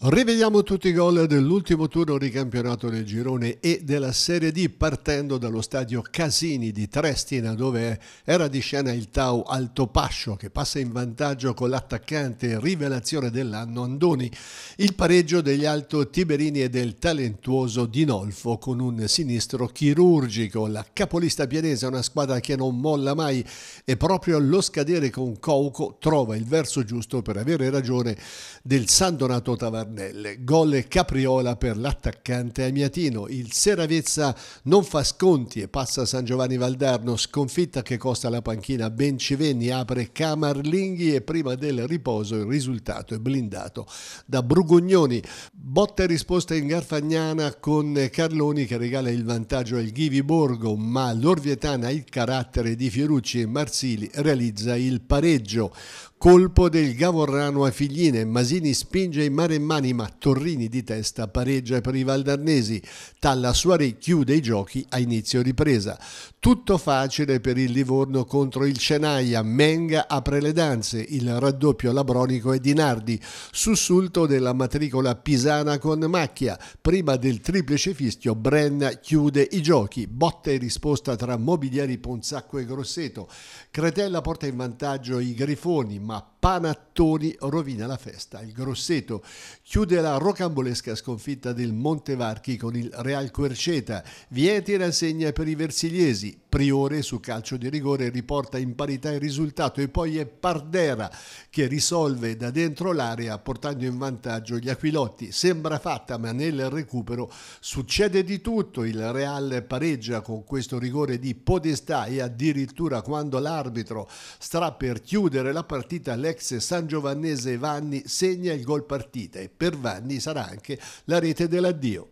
Rivediamo tutti i gol dell'ultimo turno di campionato del girone e della Serie D partendo dallo stadio Casini di Trestina dove era di scena il Tau Altopascio che passa in vantaggio con l'attaccante rivelazione dell'anno Andoni, il pareggio degli Alto Tiberini e del talentuoso Dinolfo con un sinistro chirurgico, la capolista pienese è una squadra che non molla mai e proprio allo scadere con Couco trova il verso giusto per avere ragione del San Donato Tavarnelli Darnelle. Gol capriola per l'attaccante Amiatino. Il Seravezza non fa sconti e passa San Giovanni Valdarno, sconfitta che costa la panchina Bencivenni, apre Camarlinghi e prima del riposo il risultato è blindato da Brugognoni. Botta e risposta in Garfagnana con Carloni che regala il vantaggio al Ghiviborgo, ma l'Orvietana il carattere di Fiorucci e Marsili realizza il pareggio. Colpo del Gavorrano a Figline, Masini spinge in mare in mani ma Torrini di testa pareggia per i Valdarnesi, Talla Suaré chiude i giochi a inizio ripresa. Tutto facile per il Livorno contro il Cenaia, Menga apre le danze, il raddoppio Labronico e Dinardi, sussulto della matricola pisana con Macchia, prima del triplice fischio Brenna chiude i giochi, botta e risposta tra Mobiliari Ponzacco e Grosseto, Cretella porta in vantaggio i Grifoni, ma Panattoni rovina la festa. Il Grosseto chiude la rocambolesca sconfitta del Montevarchi con il Real Querceta. Vieti rassegna per i Versigliesi. Priore su calcio di rigore riporta in parità il risultato e poi è Pardera che risolve da dentro l'area portando in vantaggio gli Aquilotti. Sembra fatta ma nel recupero succede di tutto. Il Real pareggia con questo rigore di Podestà e addirittura quando l'arbitro sta per chiudere la partita l'ex San Giovannese Vanni segna il gol partita e per Vanni sarà anche la rete dell'addio.